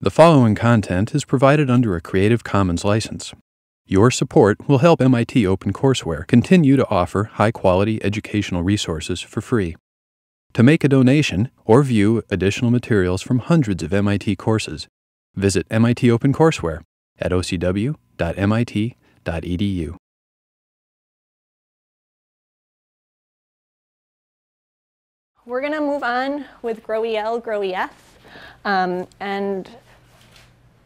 The following content is provided under a Creative Commons license. Your support will help MIT OpenCourseware continue to offer high quality educational resources for free. To make a donation or view additional materials from hundreds of MIT courses, visit MIT OpenCourseware at ocw.mit.edu. We're going to move on with GroEL, GroES, um, and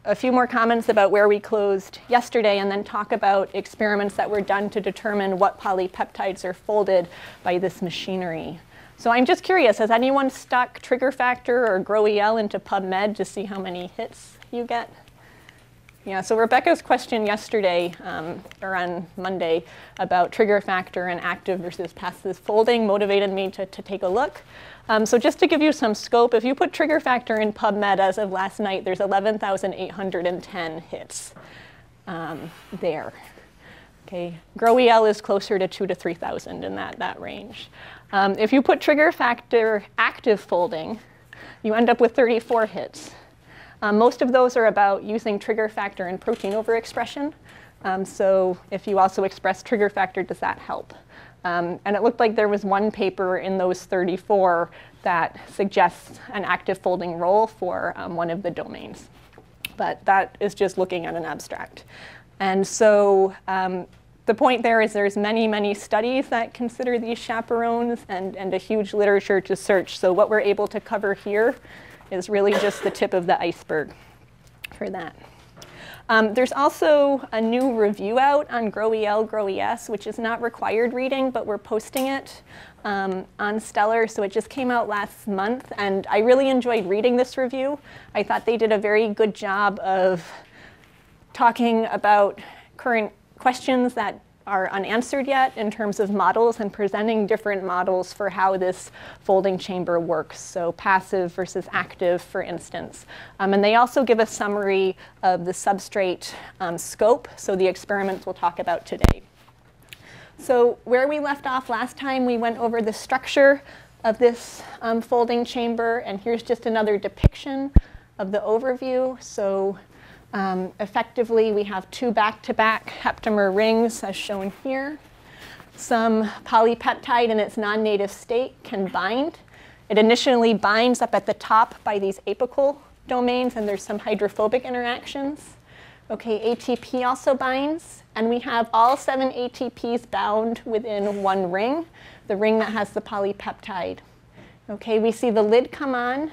a few more comments about where we closed yesterday and then talk about experiments that were done to determine what polypeptides are folded by this machinery. So I'm just curious, has anyone stuck trigger factor or GroEL into PubMed to see how many hits you get? Yeah, so Rebecca's question yesterday, um, or on Monday, about trigger factor and active versus passive folding motivated me to, to take a look. Um, so just to give you some scope, if you put trigger factor in PubMed as of last night, there's 11,810 hits um, there. Okay, GroEL is closer to two to 3,000 in that, that range. Um, if you put trigger factor active folding, you end up with 34 hits. Um, most of those are about using trigger factor and protein overexpression. Um, so if you also express trigger factor, does that help? Um, and it looked like there was one paper in those 34 that suggests an active folding role for um, one of the domains. But that is just looking at an abstract. And so um, the point there is there's many, many studies that consider these chaperones and, and a huge literature to search. So what we're able to cover here is really just the tip of the iceberg for that. Um, there's also a new review out on GroEL, GroES, which is not required reading, but we're posting it um, on Stellar. So it just came out last month, and I really enjoyed reading this review. I thought they did a very good job of talking about current questions that are unanswered yet in terms of models and presenting different models for how this folding chamber works. So passive versus active, for instance. Um, and they also give a summary of the substrate um, scope, so the experiments we'll talk about today. So where we left off last time, we went over the structure of this um, folding chamber, and here's just another depiction of the overview. So um, effectively, we have two back-to-back -back heptamer rings as shown here. Some polypeptide in its non-native state can bind. It initially binds up at the top by these apical domains, and there's some hydrophobic interactions. Okay, ATP also binds, and we have all seven ATPs bound within one ring, the ring that has the polypeptide. Okay, we see the lid come on,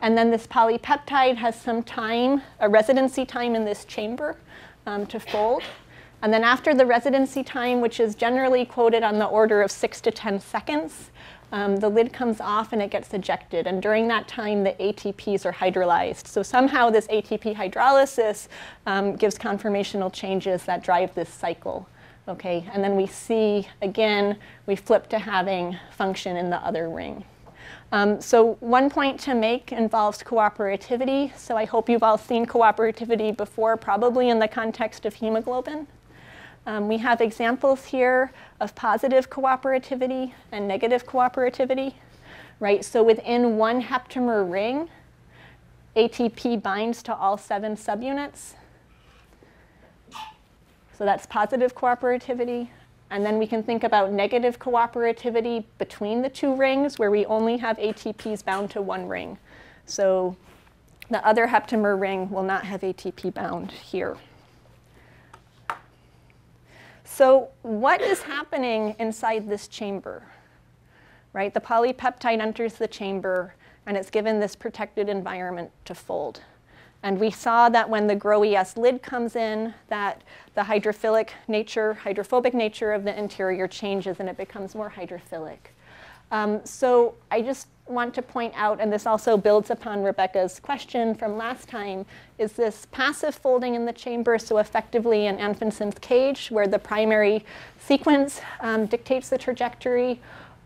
and then this polypeptide has some time, a residency time in this chamber um, to fold. And then after the residency time, which is generally quoted on the order of six to 10 seconds, um, the lid comes off and it gets ejected. And during that time, the ATPs are hydrolyzed. So somehow this ATP hydrolysis um, gives conformational changes that drive this cycle. Okay, and then we see, again, we flip to having function in the other ring. Um, so one point to make involves cooperativity. So I hope you've all seen cooperativity before, probably in the context of hemoglobin. Um, we have examples here of positive cooperativity and negative cooperativity, right? So within one heptamer ring, ATP binds to all seven subunits. So that's positive cooperativity. And then we can think about negative cooperativity between the two rings where we only have ATPs bound to one ring. So the other heptamer ring will not have ATP bound here. So what is happening inside this chamber? Right, the polypeptide enters the chamber and it's given this protected environment to fold. And we saw that when the GroES lid comes in, that the hydrophilic nature, hydrophobic nature of the interior changes and it becomes more hydrophilic. Um, so I just want to point out, and this also builds upon Rebecca's question from last time, is this passive folding in the chamber, so effectively an Anfinsen's cage where the primary sequence um, dictates the trajectory,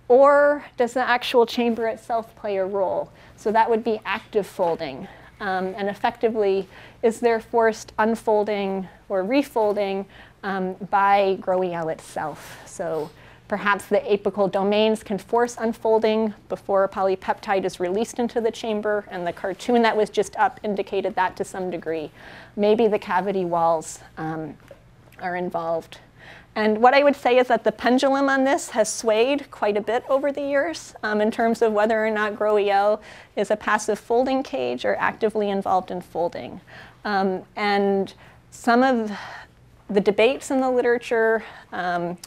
or does the actual chamber itself play a role? So that would be active folding um, and effectively is there forced unfolding or refolding um, by GroEL itself. So Perhaps the apical domains can force unfolding before a polypeptide is released into the chamber, and the cartoon that was just up indicated that to some degree. Maybe the cavity walls um, are involved. And what I would say is that the pendulum on this has swayed quite a bit over the years um, in terms of whether or not GROEL is a passive folding cage or actively involved in folding. Um, and some of the debates in the literature um,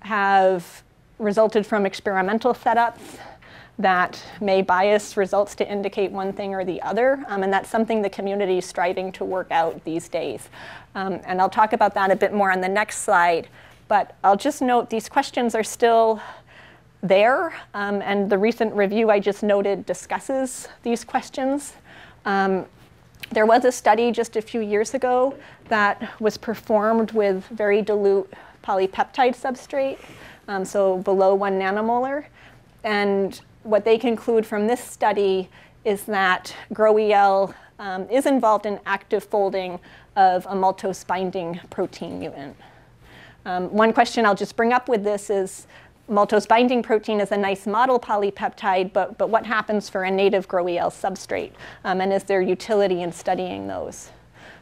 have resulted from experimental setups that may bias results to indicate one thing or the other. Um, and that's something the community is striving to work out these days. Um, and I'll talk about that a bit more on the next slide. But I'll just note these questions are still there. Um, and the recent review I just noted discusses these questions. Um, there was a study just a few years ago that was performed with very dilute polypeptide substrate, um, so below one nanomolar. And what they conclude from this study is that GROEL um, is involved in active folding of a maltose binding protein mutant. Um, one question I'll just bring up with this is maltose binding protein is a nice model polypeptide, but, but what happens for a native GROEL substrate? Um, and is there utility in studying those?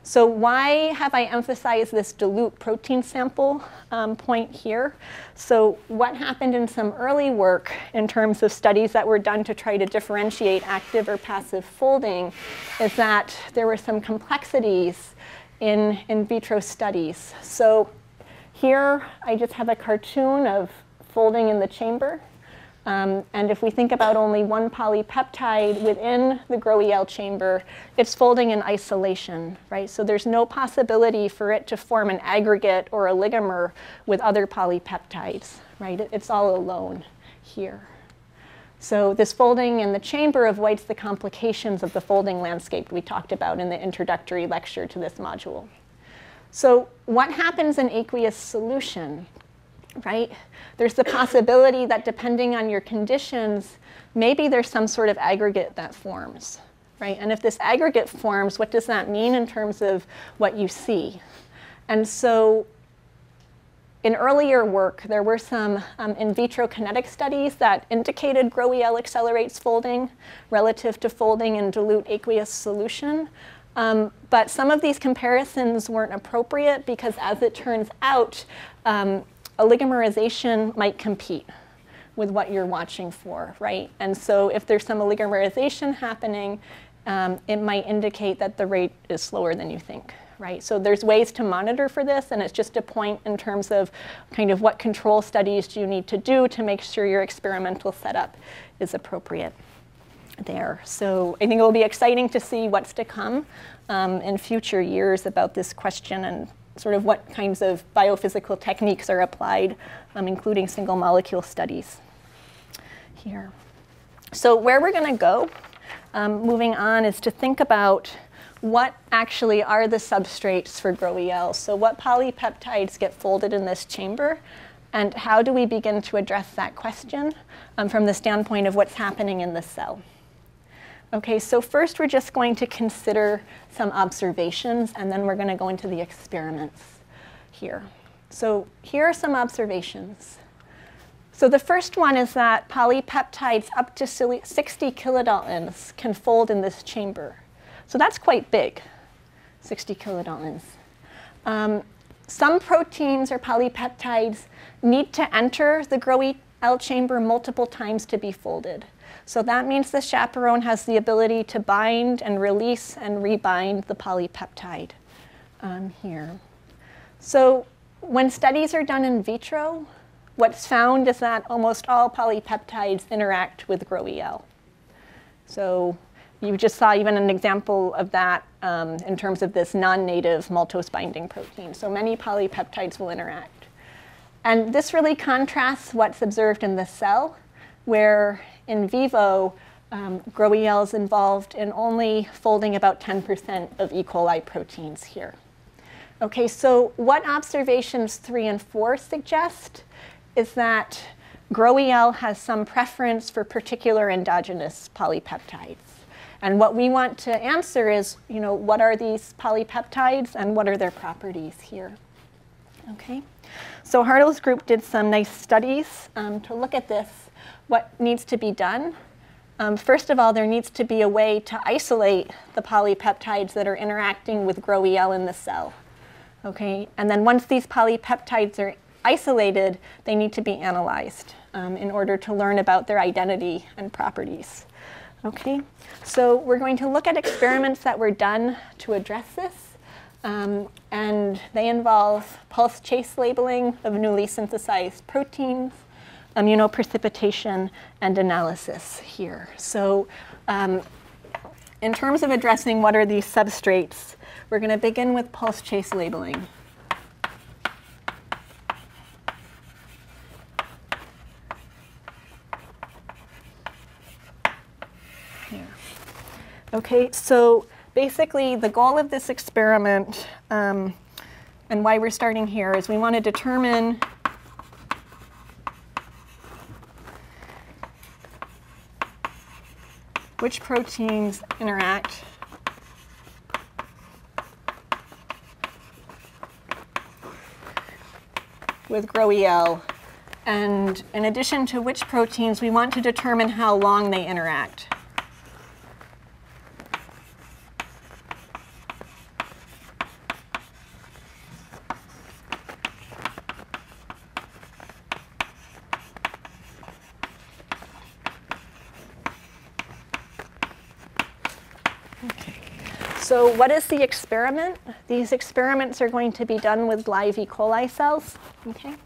So why have I emphasized this dilute protein sample um, point here? So what happened in some early work in terms of studies that were done to try to differentiate active or passive folding is that there were some complexities in in vitro studies. So here I just have a cartoon of folding in the chamber. Um, and if we think about only one polypeptide within the GROEL chamber, it's folding in isolation, right? So there's no possibility for it to form an aggregate or a oligomer with other polypeptides, right? It's all alone here. So this folding in the chamber avoids the complications of the folding landscape we talked about in the introductory lecture to this module. So what happens in aqueous solution? right? There's the possibility that depending on your conditions, maybe there's some sort of aggregate that forms, right? And if this aggregate forms, what does that mean in terms of what you see? And so in earlier work, there were some um, in vitro kinetic studies that indicated GROEL accelerates folding relative to folding in dilute aqueous solution. Um, but some of these comparisons weren't appropriate because as it turns out, um, oligomerization might compete with what you're watching for, right? And so if there's some oligomerization happening, um, it might indicate that the rate is slower than you think, right? So there's ways to monitor for this, and it's just a point in terms of kind of what control studies do you need to do to make sure your experimental setup is appropriate there. So I think it will be exciting to see what's to come um, in future years about this question and sort of what kinds of biophysical techniques are applied, um, including single molecule studies here. So where we're going to go, um, moving on, is to think about what actually are the substrates for GROEL. So what polypeptides get folded in this chamber, and how do we begin to address that question um, from the standpoint of what's happening in the cell? Okay, so first we're just going to consider some observations and then we're going to go into the experiments here. So here are some observations. So the first one is that polypeptides up to 60 kilodaltons can fold in this chamber. So that's quite big, 60 kilodaltons. Um, some proteins or polypeptides need to enter the GROEL chamber multiple times to be folded. So that means the chaperone has the ability to bind and release and rebind the polypeptide um, here. So when studies are done in vitro, what's found is that almost all polypeptides interact with GROEL. So you just saw even an example of that um, in terms of this non-native maltose binding protein. So many polypeptides will interact. And this really contrasts what's observed in the cell, where in vivo, um, GROEL is involved in only folding about 10% of E. coli proteins here. Okay, so what observations three and four suggest is that GROEL has some preference for particular endogenous polypeptides. And what we want to answer is, you know, what are these polypeptides and what are their properties here? Okay, so Hartl's group did some nice studies um, to look at this, what needs to be done. Um, first of all, there needs to be a way to isolate the polypeptides that are interacting with GRO-EL in the cell. Okay, and then once these polypeptides are isolated, they need to be analyzed um, in order to learn about their identity and properties. Okay, so we're going to look at experiments that were done to address this. Um, and they involve pulse chase labeling of newly synthesized proteins, immunoprecipitation, and analysis here. So um, in terms of addressing what are these substrates, we're going to begin with pulse chase labeling. Okay, so basically the goal of this experiment um, and why we're starting here is we want to determine which proteins interact with GRO-EL. And in addition to which proteins, we want to determine how long they interact. So what is the experiment? These experiments are going to be done with live E. coli cells. Okay.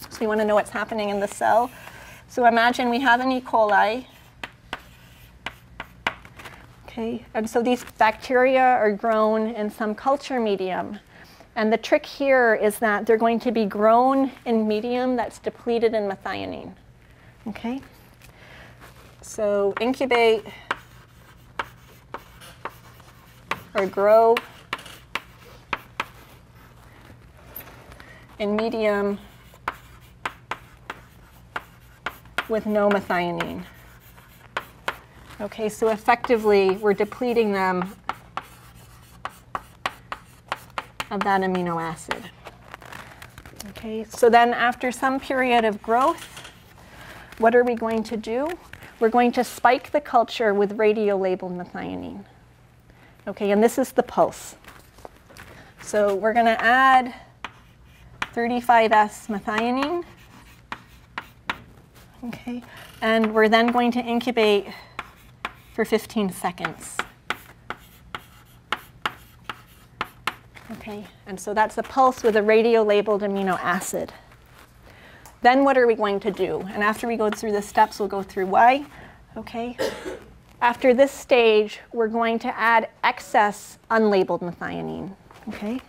So we want to know what's happening in the cell. So imagine we have an E. coli. Okay. And so these bacteria are grown in some culture medium. And the trick here is that they're going to be grown in medium that's depleted in methionine. Okay. So incubate or grow in medium with no methionine. Okay, so effectively we're depleting them of that amino acid. Okay, so then after some period of growth, what are we going to do? We're going to spike the culture with radio-labeled methionine. Okay, and this is the pulse. So we're going to add 35S methionine. Okay, and we're then going to incubate for 15 seconds. Okay, and so that's a pulse with a radio-labeled amino acid. Then what are we going to do? And after we go through the steps, we'll go through why. Okay, after this stage, we're going to add excess unlabeled methionine. Okay?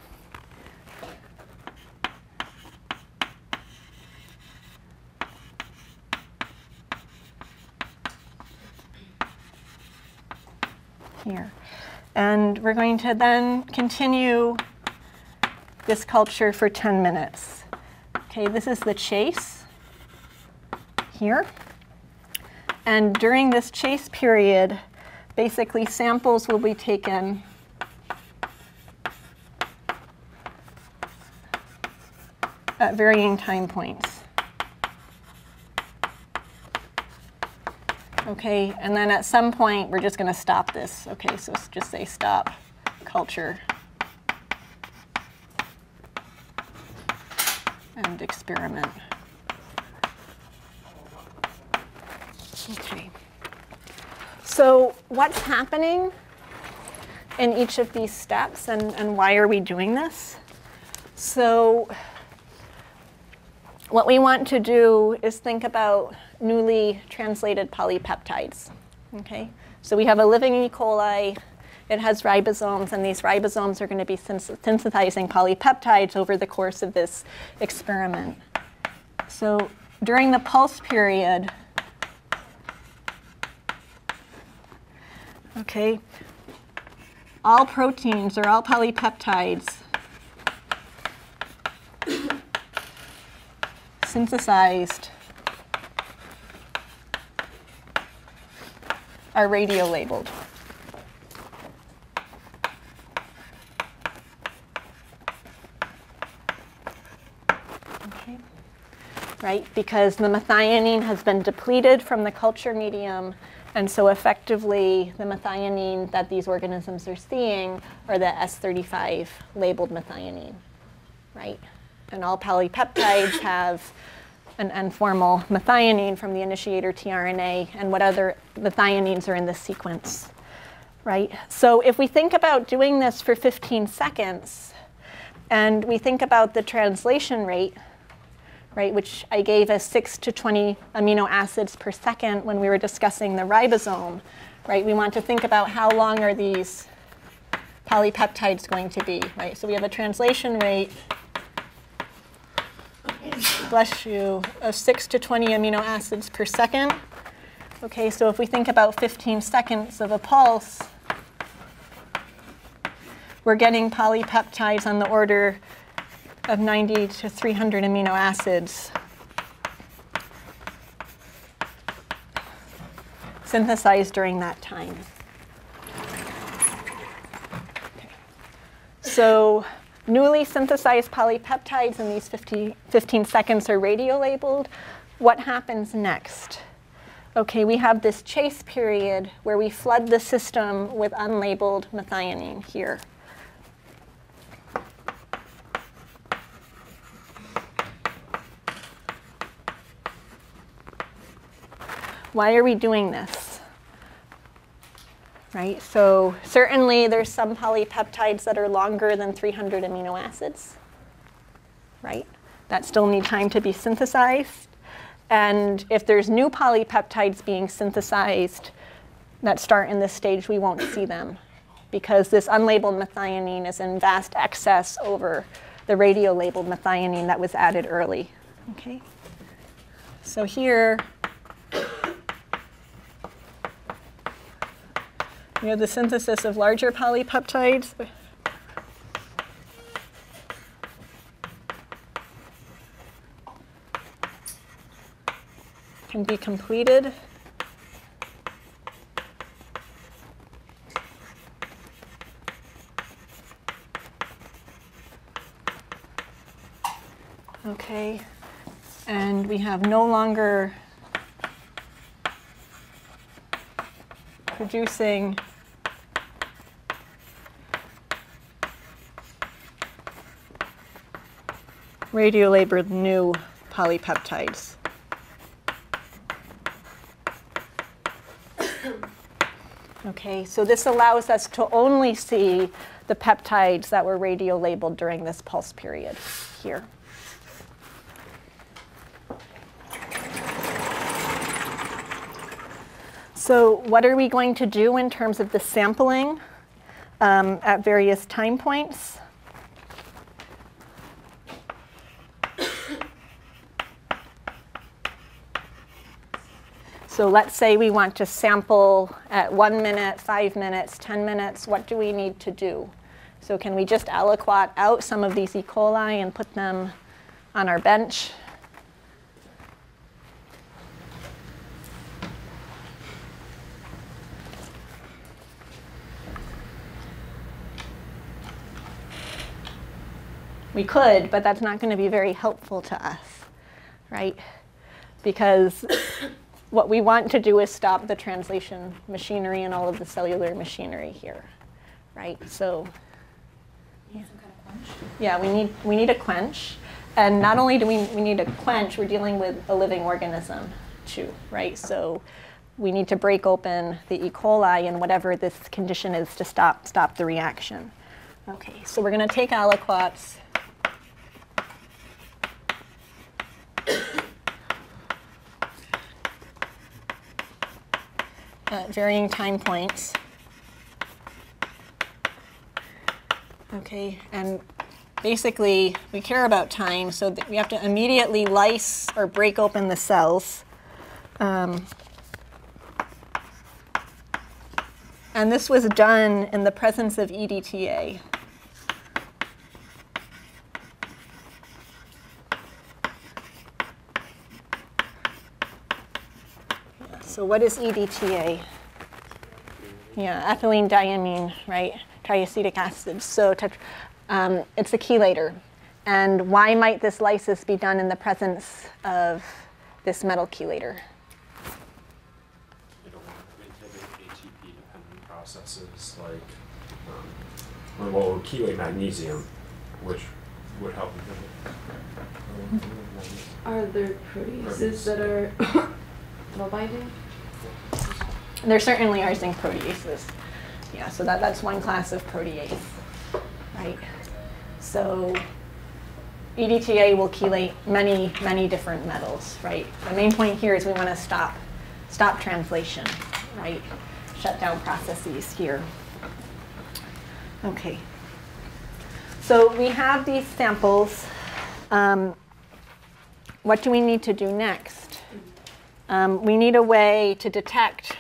Here. And we're going to then continue this culture for 10 minutes. Okay, this is the chase here. And during this chase period, basically samples will be taken at varying time points. Okay, and then at some point, we're just going to stop this. Okay, so just say stop culture and experiment. Okay. So what's happening in each of these steps and, and why are we doing this? So what we want to do is think about newly translated polypeptides. Okay? So we have a living E. coli. It has ribosomes, and these ribosomes are going to be synthesizing polypeptides over the course of this experiment. So during the pulse period, Okay. All proteins or all polypeptides synthesized are radio labeled. right? Because the methionine has been depleted from the culture medium, and so effectively the methionine that these organisms are seeing are the S35 labeled methionine, right? And all polypeptides have an N-formyl methionine from the initiator tRNA, and what other methionines are in this sequence, right? So if we think about doing this for 15 seconds, and we think about the translation rate, right, which I gave as 6 to 20 amino acids per second when we were discussing the ribosome, right? We want to think about how long are these polypeptides going to be, right? So we have a translation rate, bless you, of 6 to 20 amino acids per second. Okay, so if we think about 15 seconds of a pulse, we're getting polypeptides on the order of 90 to 300 amino acids synthesized during that time. Okay. So newly synthesized polypeptides in these 50, 15 seconds are radio-labeled. What happens next? Okay, we have this chase period where we flood the system with unlabeled methionine here. Why are we doing this? Right, so certainly there's some polypeptides that are longer than 300 amino acids, right? That still need time to be synthesized. And if there's new polypeptides being synthesized that start in this stage, we won't see them because this unlabeled methionine is in vast excess over the radio-labeled methionine that was added early. Okay. So here, You have the synthesis of larger polypeptides. Can be completed. Okay, and we have no longer producing radiolabeled new polypeptides. Okay, so this allows us to only see the peptides that were radiolabeled during this pulse period here. So what are we going to do in terms of the sampling um, at various time points? So let's say we want to sample at one minute, five minutes, 10 minutes. What do we need to do? So can we just aliquot out some of these E. coli and put them on our bench? We could, but that's not going to be very helpful to us, right? Because what we want to do is stop the translation machinery and all of the cellular machinery here, right? So, yeah, yeah we, need, we need a quench. And not only do we, we need a quench, we're dealing with a living organism too, right? So we need to break open the E. coli and whatever this condition is to stop, stop the reaction. Okay, so we're going to take aliquots at varying time points. Okay, and basically we care about time, so we have to immediately lyse or break open the cells. Um, and this was done in the presence of EDTA. So what is EDTA? Yeah, ethylene diamine, right? Triacetic acid. So um, it's a chelator. and why might this lysis be done in the presence of this metal chelator? You don't inhibit ATP-dependent processes like, um, well, we'll chelate magnesium, which would help inhibit. Are there proteases that are well binding? There certainly are zinc proteases. Yeah, so that, that's one class of protease, right? So EDTA will chelate many, many different metals, right? The main point here is we want to stop, stop translation, right? Shut down processes here. Okay. So we have these samples. Um, what do we need to do next? Um, we need a way to detect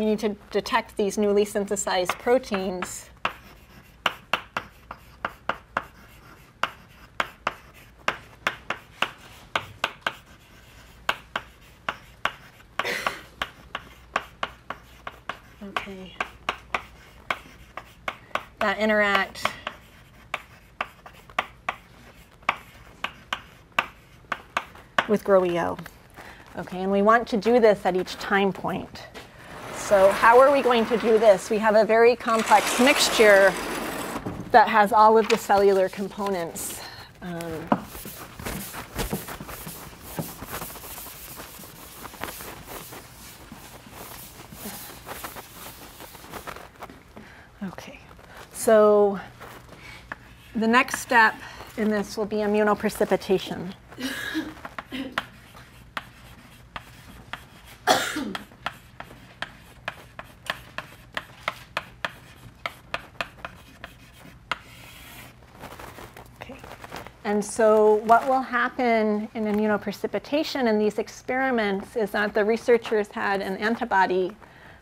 we need to detect these newly synthesized proteins Okay. That interact with GroEL. Okay, and we want to do this at each time point. So how are we going to do this? We have a very complex mixture that has all of the cellular components. Um, okay, so the next step in this will be immunoprecipitation. And so what will happen in immunoprecipitation in these experiments is that the researchers had an antibody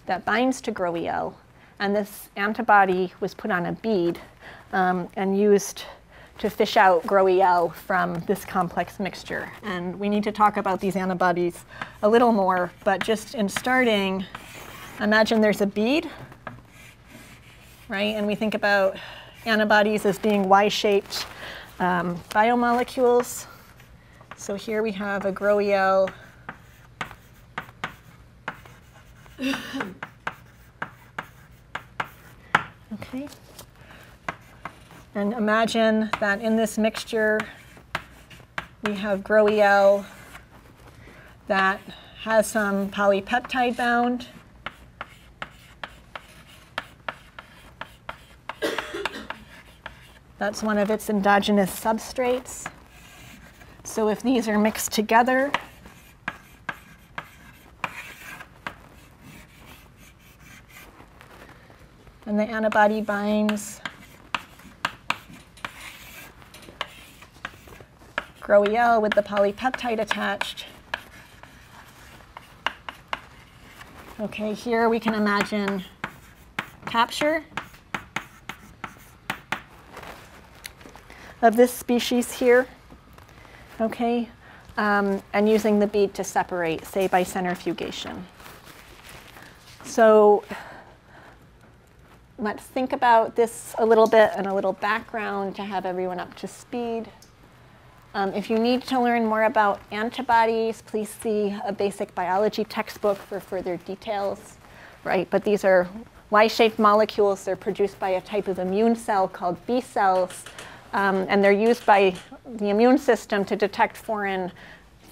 that binds to GROEL, and this antibody was put on a bead um, and used to fish out GROEL from this complex mixture. And we need to talk about these antibodies a little more, but just in starting, imagine there's a bead, right? And we think about antibodies as being Y-shaped um, biomolecules. So here we have a GroEL. okay. And imagine that in this mixture, we have GroEL that has some polypeptide bound. That's one of its endogenous substrates. So if these are mixed together, and the antibody binds GROEL with the polypeptide attached. Okay, here we can imagine capture of this species here, okay, um, and using the bead to separate, say by centrifugation. So let's think about this a little bit and a little background to have everyone up to speed. Um, if you need to learn more about antibodies, please see a basic biology textbook for further details, right? But these are Y-shaped molecules. They're produced by a type of immune cell called B cells um, and they're used by the immune system to detect foreign,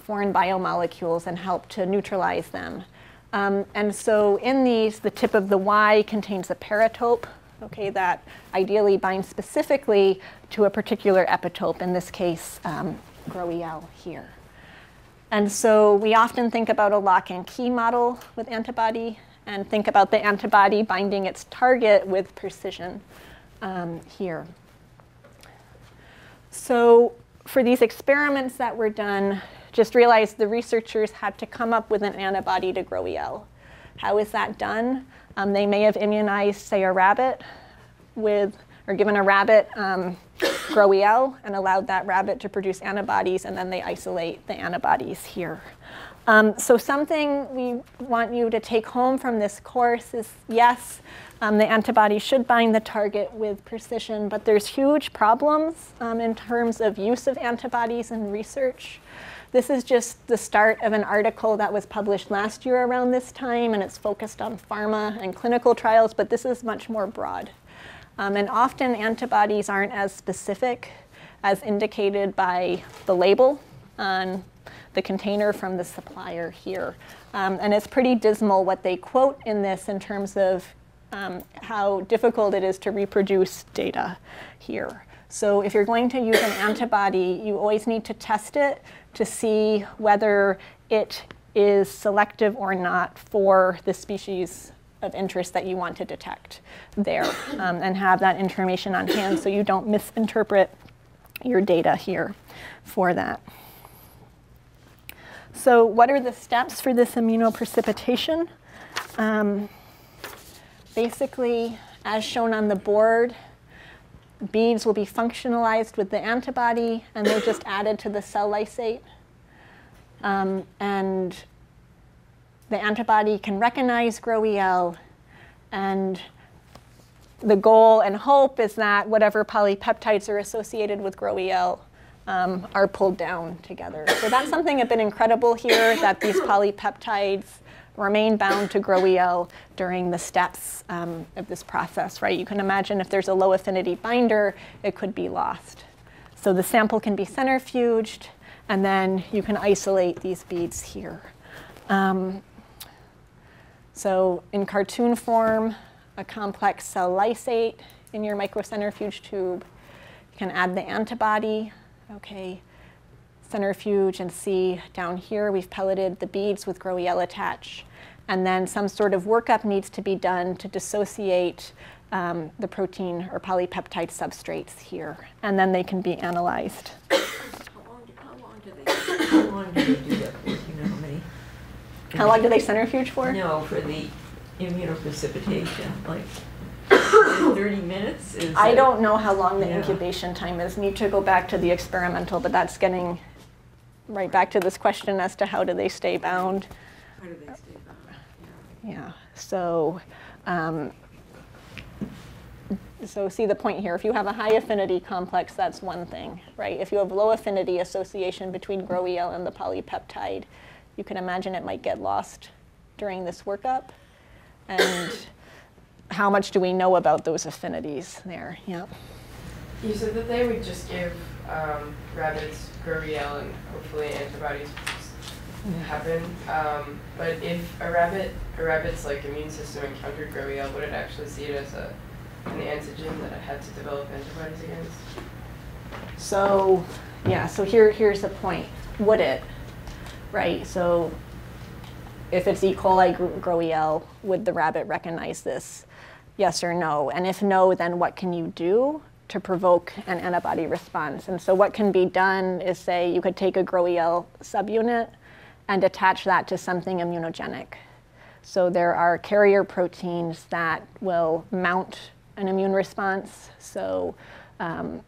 foreign biomolecules and help to neutralize them. Um, and so in these, the tip of the Y contains a paratope, okay, that ideally binds specifically to a particular epitope, in this case, um, GroEL here. And so we often think about a lock and key model with antibody and think about the antibody binding its target with precision um, here. So for these experiments that were done, just realize the researchers had to come up with an antibody to GroEL. How is that done? Um, they may have immunized, say, a rabbit with, or given a rabbit um, GroEL and allowed that rabbit to produce antibodies, and then they isolate the antibodies here. Um, so something we want you to take home from this course is yes, um, the antibody should bind the target with precision, but there's huge problems um, in terms of use of antibodies in research. This is just the start of an article that was published last year around this time, and it's focused on pharma and clinical trials, but this is much more broad. Um, and often antibodies aren't as specific as indicated by the label on the container from the supplier here. Um, and it's pretty dismal what they quote in this in terms of um, how difficult it is to reproduce data here. So if you're going to use an antibody, you always need to test it to see whether it is selective or not for the species of interest that you want to detect there um, and have that information on hand so you don't misinterpret your data here for that. So what are the steps for this immunoprecipitation? Um, basically, as shown on the board, beads will be functionalized with the antibody and they're just added to the cell lysate. Um, and the antibody can recognize GRO-EL and the goal and hope is that whatever polypeptides are associated with GRO-EL um, are pulled down together. So that's something that's been incredible here, that these polypeptides remain bound to GRO-EL during the steps um, of this process, right? You can imagine if there's a low affinity binder, it could be lost. So the sample can be centrifuged, and then you can isolate these beads here. Um, so in cartoon form, a complex cell lysate in your microcentrifuge tube. You can add the antibody, okay, centrifuge and see down here we've pelleted the beads with GRO-EL attach. And then some sort of workup needs to be done to dissociate um, the protein or polypeptide substrates here. And then they can be analyzed. How long, how long do they, how long do they do that for? You know how many? How long do they centrifuge for? No, for the immunoprecipitation, like thirty minutes is. I don't know how long the Yeah. incubation time is. Need to go back to the experimental, but that's getting right back to this question as to how do they stay bound. How do they stay bound? Yeah. Yeah, so, um, so see the point here. If you have a high affinity complex, that's one thing, right? If you have low affinity association between GRO-EL and the polypeptide, you can imagine it might get lost during this workup. And how much do we know about those affinities there? Yeah. You said that they would just give um, rabbits GRO-EL and hopefully antibodies happen. Um, but if a rabbit, a rabbit's like immune system encountered GRO-EL, would it actually see it as a an antigen that it had to develop antibodies against? So, yeah, so here, here's the point. Would it? Right, so if it's E. coli GRO-EL, would the rabbit recognize this? Yes or no? And if no, then what can you do to provoke an antibody response? And so what can be done is say you could take a GRO-EL subunit and attach that to something immunogenic. So there are carrier proteins that will mount an immune response. So um,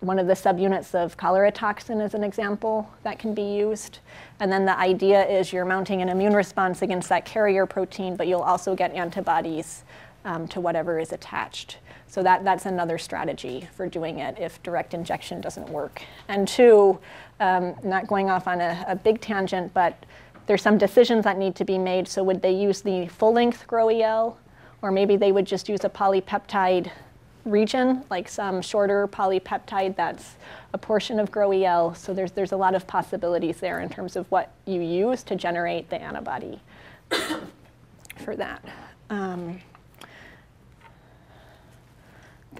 one of the subunits of cholera toxin is an example that can be used. And then the idea is you're mounting an immune response against that carrier protein, but you'll also get antibodies um, to whatever is attached. So that, that's another strategy for doing it if direct injection doesn't work. And two, um, not going off on a, a big tangent, but there's some decisions that need to be made. So would they use the full-length GRO-EL, or maybe they would just use a polypeptide region, like some shorter polypeptide that's a portion of GRO-EL. So there's, there's a lot of possibilities there in terms of what you use to generate the antibody for that. Um,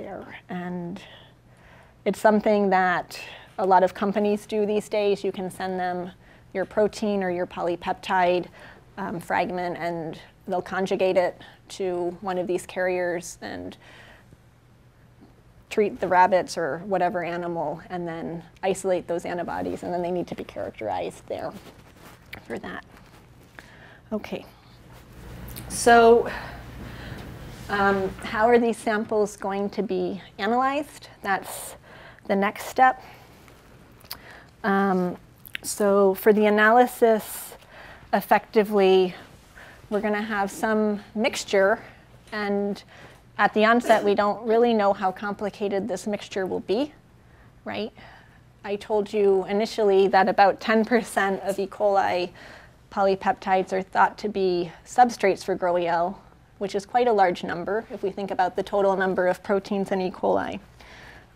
there. And it's something that a lot of companies do these days. You can send them your protein or your polypeptide um, fragment and they'll conjugate it to one of these carriers and treat the rabbits or whatever animal and then isolate those antibodies and then they need to be characterized there for that. Okay. So um, how are these samples going to be analyzed? That's the next step. Um, so for the analysis, effectively, we're going to have some mixture. And at the onset, we don't really know how complicated this mixture will be, right? I told you initially that about 10% of E. coli polypeptides are thought to be substrates for GROEL, which is quite a large number if we think about the total number of proteins in E. coli,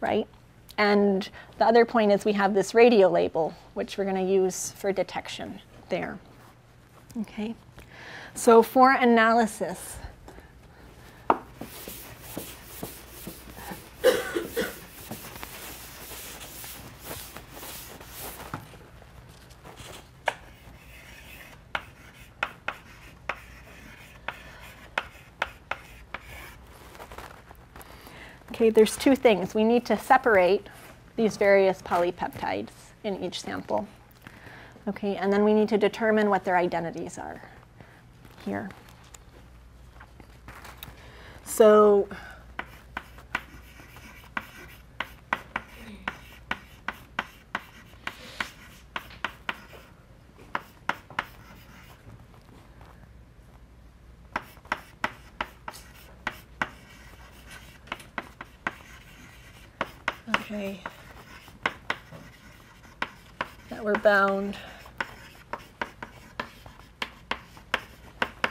right? And the other point is we have this radio label, which we're going to use for detection there. Okay. So for analysis, Okay, there's two things. We need to separate these various polypeptides in each sample. Okay, and then we need to determine what their identities are here. So Okay. That we're bound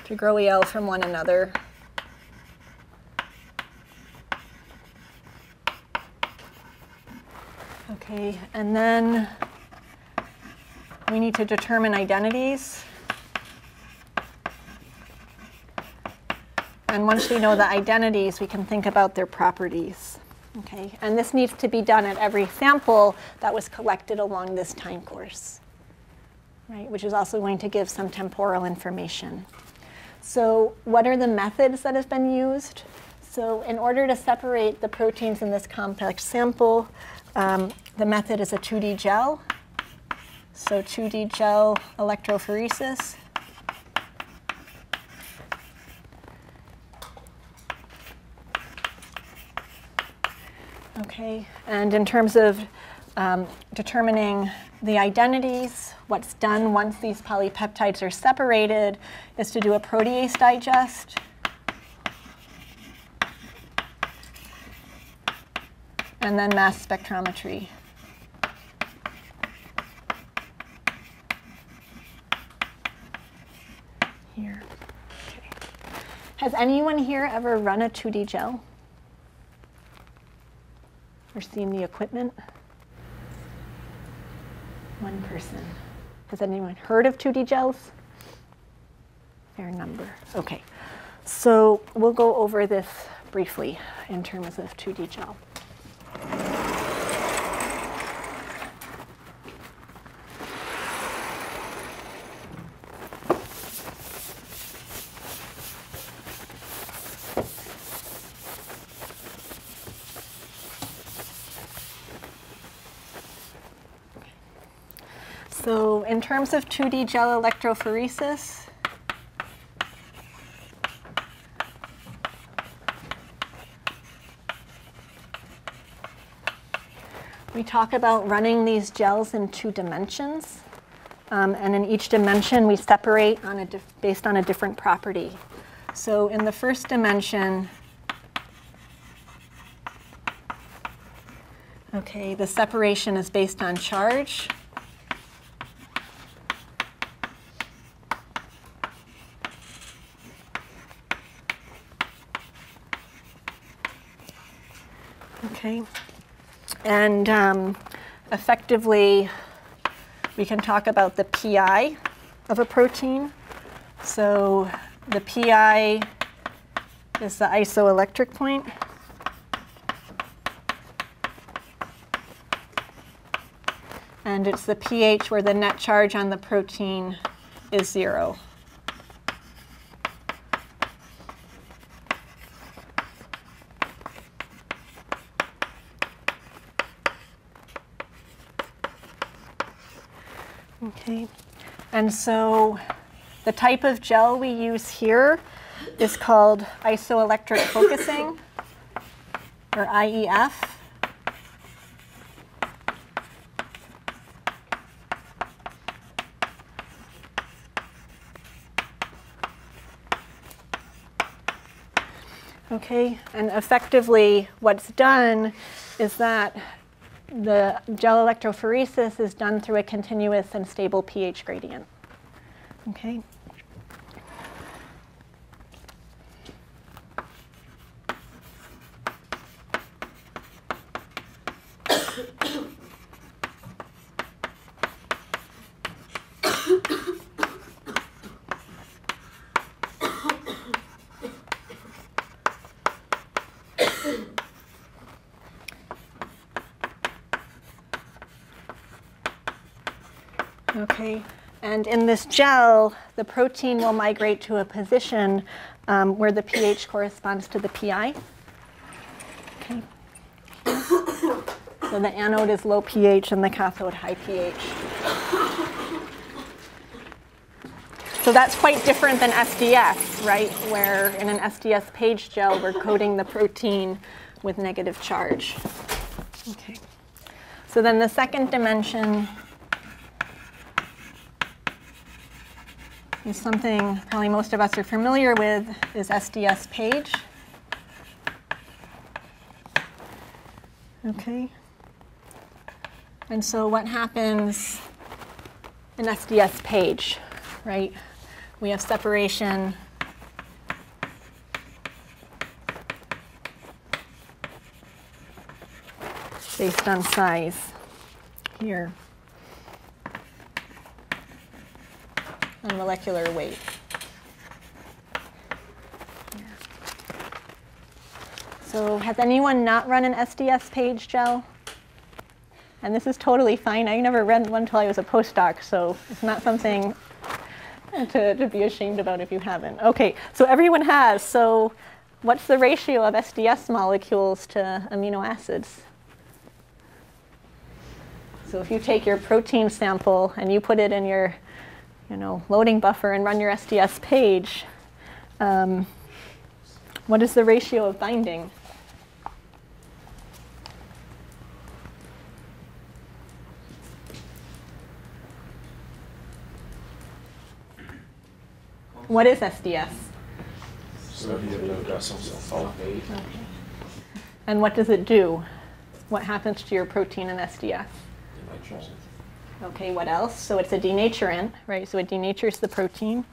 to from one another. Okay, and then we need to determine identities. And once we know the identities, we can think about their properties. Okay, and this needs to be done at every sample that was collected along this time course, right, which is also going to give some temporal information. So what are the methods that have been used? So in order to separate the proteins in this complex sample, um, the method is a 2D gel. So 2D gel electrophoresis. Okay, and in terms of um, determining the identities, what's done once these polypeptides are separated is to do a protease digest. And then mass spectrometry. Here. Okay. Has anyone here ever run a 2D gel? or seen the equipment? One person. Has anyone heard of 2D gels? Fair number. Okay. So we'll go over this briefly in terms of 2D gel. So in terms of 2D gel electrophoresis, we talk about running these gels in two dimensions. Um, and in each dimension, we separate on based on a different property. So in the first dimension, okay, the separation is based on charge. And um, effectively, we can talk about the PI of a protein. So the PI is the isoelectric point. And it's the pH where the net charge on the protein is zero. Okay, and so the type of gel we use here is called isoelectric focusing, or IEF. Okay, and effectively what's done is that the gel electrophoresis is done through a continuous and stable pH gradient. Okay. And in this gel, the protein will migrate to a position um, where the pH corresponds to the PI. Okay. So the anode is low pH and the cathode high pH. So that's quite different than SDS, right? Where in an SDS page gel, we're coating the protein with negative charge. Okay. So then the second dimension is something probably most of us are familiar with is SDS page. Okay. And so what happens in SDS page, right? We have separation based on size here. Molecular weight. So has anyone not run an SDS page gel? And this is totally fine. I never ran one until I was a postdoc, so it's not something to, to be ashamed about if you haven't. Okay, so everyone has. So what's the ratio of SDS molecules to amino acids? So if you take your protein sample and you put it in your you know, loading buffer and run your SDS page, um, what is the ratio of binding? What is SDS? Okay. And what does it do? What happens to your protein in SDS? Okay, what else? So it's a denaturant, right? So it denatures the protein.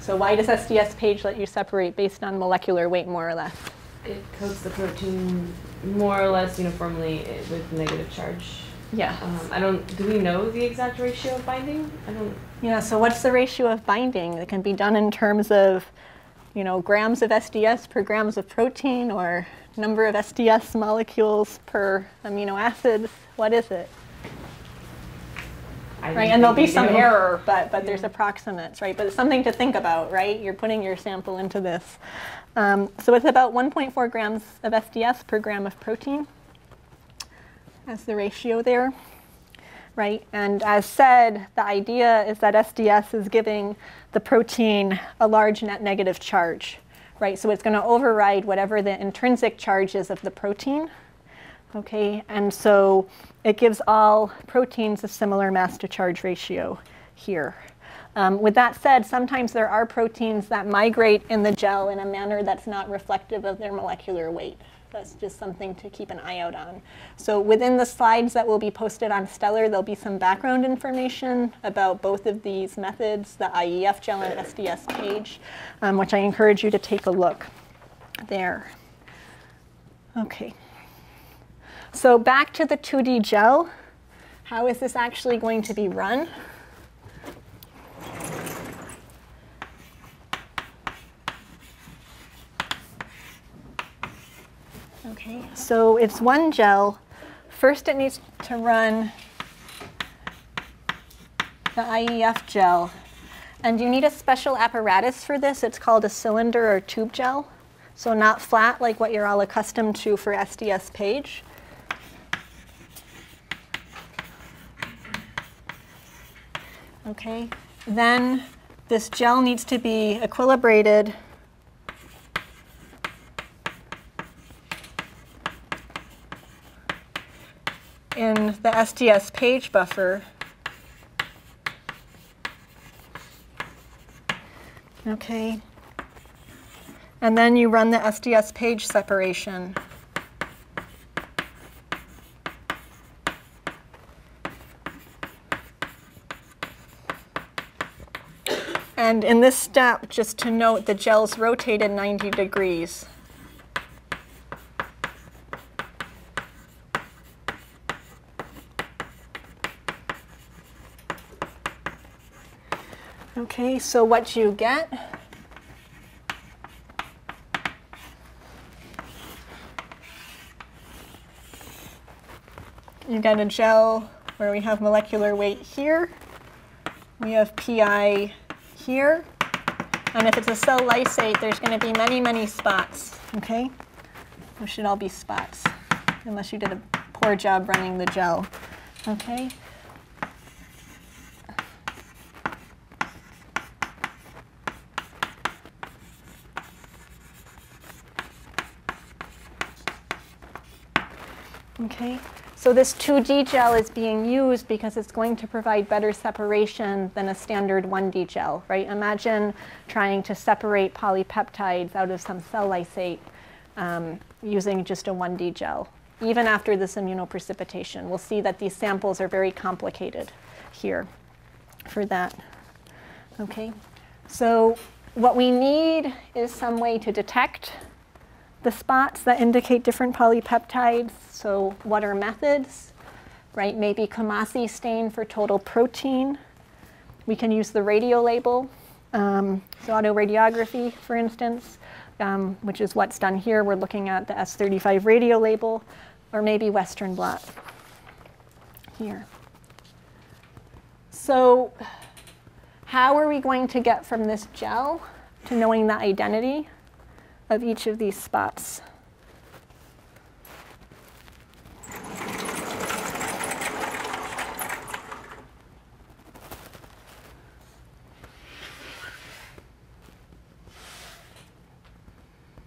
So why does SDS page let you separate based on molecular weight, more or less? It coats the protein more or less uniformly with negative charge. Yeah. Um, I don't. Do we know the exact ratio of binding? I don't. Yeah, so what's the ratio of binding? It can be done in terms of, you know, grams of SDS per grams of protein or number of SDS molecules per amino acid. What is it? I Right, and there'll be some do. error, but, but there's approximates, right? But it's something to think about, right? You're putting your sample into this. Um, so it's about 1.4 grams of SDS per gram of protein. as the ratio there, right? And as said, the idea is that SDS is giving the protein a large net negative charge, right? So it's going to override whatever the intrinsic charge is of the protein. Okay, and so it gives all proteins a similar mass to charge ratio here. Um, with that said, sometimes there are proteins that migrate in the gel in a manner that's not reflective of their molecular weight. That's just something to keep an eye out on. So within the slides that will be posted on Stellar, there'll be some background information about both of these methods, the IEF gel and SDS page, um, which I encourage you to take a look there. Okay. So back to the 2D gel. How is this actually going to be run? Okay, so it's one gel. First it needs to run the IEF gel. And you need a special apparatus for this. It's called a cylinder or tube gel. So not flat like what you're all accustomed to for SDS page. Okay, then this gel needs to be equilibrated in the SDS page buffer. Okay. And then you run the SDS page separation. And in this step, just to note, the gel's rotated 90 degrees. Okay, so what you get you get a gel where we have molecular weight here. We have PI here. And if it's a cell lysate, there's going to be many, many spots, okay? Those should all be spots, unless you did a poor job running the gel, okay? Okay, so this 2D gel is being used because it's going to provide better separation than a standard 1D gel, right? Imagine trying to separate polypeptides out of some cell lysate um, using just a 1D gel. Even after this immunoprecipitation, we'll see that these samples are very complicated here for that. Okay, so what we need is some way to detect the spots that indicate different polypeptides. So what are methods? Right, maybe Coomassie stain for total protein. We can use the radio label, um, so autoradiography, for instance, um, which is what's done here. We're looking at the S35 radio label, or maybe Western blot here. So how are we going to get from this gel to knowing the identity? Of each of these spots.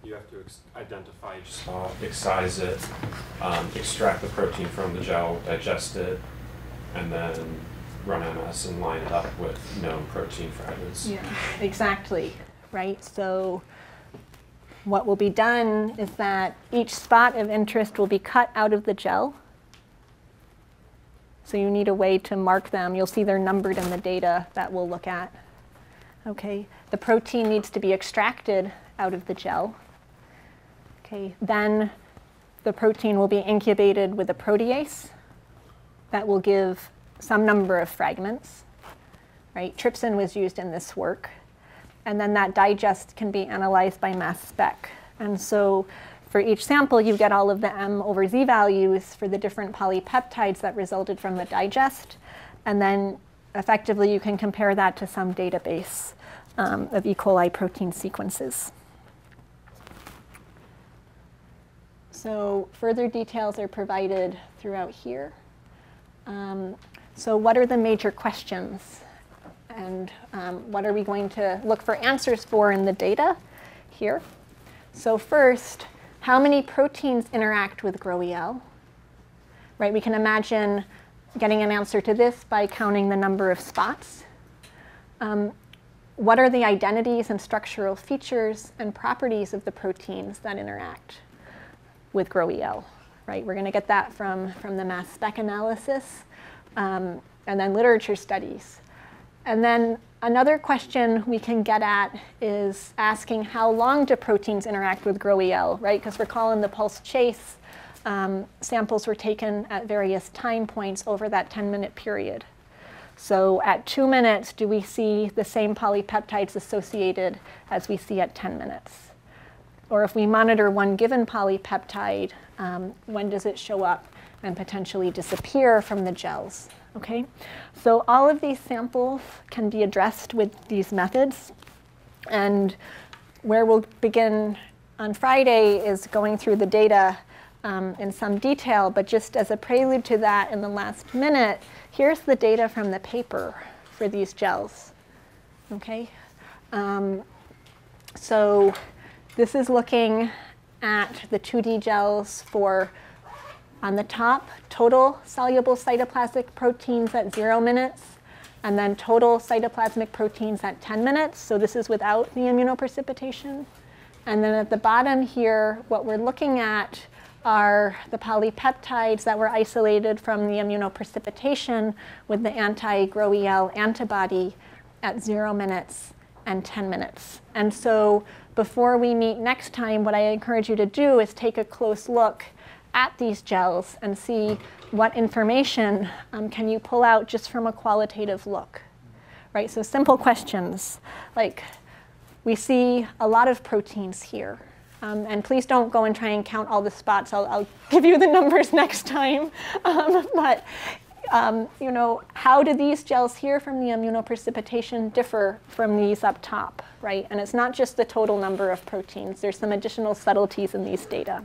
You have to identify each spot, excise it, um, extract the protein from the gel, digest it, and then run MS and line it up with known protein fragments. Yeah, exactly, right? So what will be done is that each spot of interest will be cut out of the gel. So you need a way to mark them. You'll see they're numbered in the data that we'll look at. Okay, the protein needs to be extracted out of the gel. Okay, then the protein will be incubated with a protease that will give some number of fragments. Right, trypsin was used in this work and then that digest can be analyzed by mass spec. And so for each sample, you get all of the M over Z values for the different polypeptides that resulted from the digest. And then effectively, you can compare that to some database um, of E. coli protein sequences. So further details are provided throughout here. Um, so what are the major questions and um, what are we going to look for answers for in the data here. So first, how many proteins interact with GroEL? Right, we can imagine getting an answer to this by counting the number of spots. Um, what are the identities and structural features and properties of the proteins that interact with GroEL? Right, we're going to get that from, from the mass spec analysis um, and then literature studies. And then another question we can get at is asking how long do proteins interact with GroEL, right? Because recall in the pulse chase, um, samples were taken at various time points over that 10-minute period. So at two minutes, do we see the same polypeptides associated as we see at 10 minutes? Or if we monitor one given polypeptide, um, when does it show up and potentially disappear from the gels? Okay, so all of these samples can be addressed with these methods. And where we'll begin on Friday is going through the data um, in some detail, but just as a prelude to that in the last minute, here's the data from the paper for these gels. Okay, um, so this is looking at the 2D gels for on the top, total soluble cytoplasmic proteins at zero minutes, and then total cytoplasmic proteins at 10 minutes. So this is without the immunoprecipitation. And then at the bottom here, what we're looking at are the polypeptides that were isolated from the immunoprecipitation with the anti-GroEL antibody at zero minutes and 10 minutes. And so before we meet next time, what I encourage you to do is take a close look at these gels and see what information um, can you pull out just from a qualitative look, right? So simple questions like, we see a lot of proteins here. Um, and please don't go and try and count all the spots. I'll, I'll give you the numbers next time. Um, but um, you know, how do these gels here from the immunoprecipitation differ from these up top, right? And it's not just the total number of proteins. There's some additional subtleties in these data.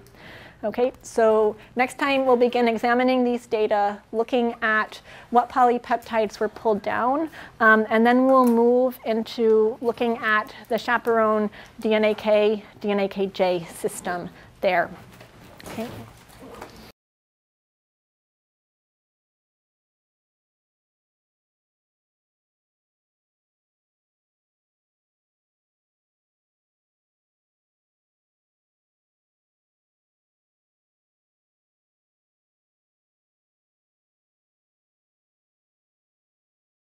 Okay, so next time we'll begin examining these data, looking at what polypeptides were pulled down, um, and then we'll move into looking at the chaperone DnaK, DnaKJ system there. Okay.